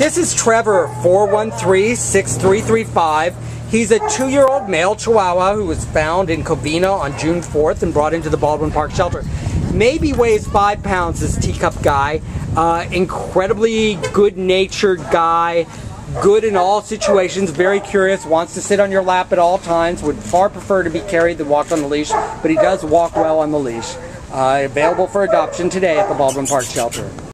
This is Trevor, 413-6335. He's a two-year-old male Chihuahua who was found in Covina on June 4th and brought into the Baldwin Park shelter. Maybe weighs five pounds, this teacup guy. Uh, incredibly good-natured guy, good in all situations, very curious, wants to sit on your lap at all times, would far prefer to be carried than walked on the leash, but he does walk well on the leash. Uh, available for adoption today at the Baldwin Park Shelter.